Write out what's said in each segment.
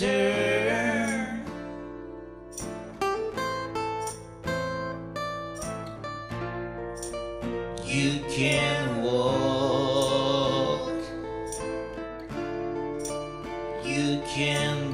You can walk, you can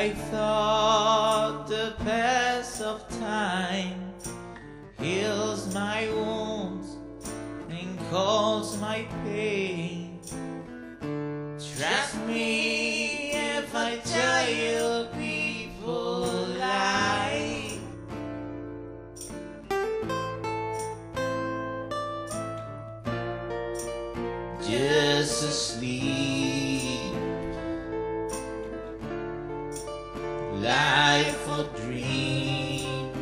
I thought the pass of time heals my wounds and calls my pain. Trust me if I tell you people lie. Just asleep. Life or dreams.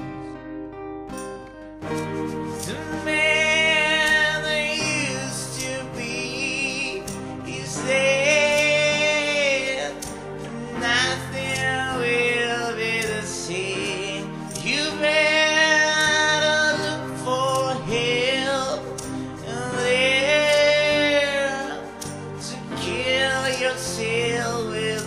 The man that used to be is dead. Nothing will be the same. You better look for help there to kill yourself with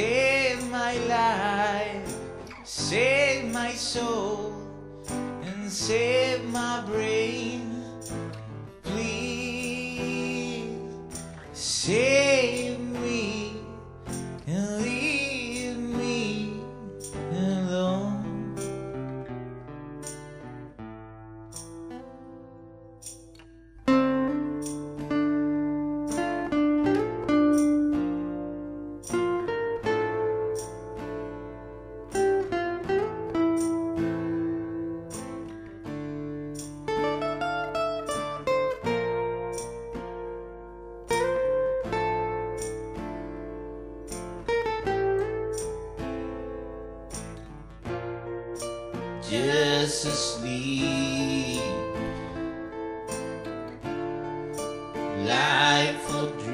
save my life, save my soul, and save my brain. Just asleep. Life or dream.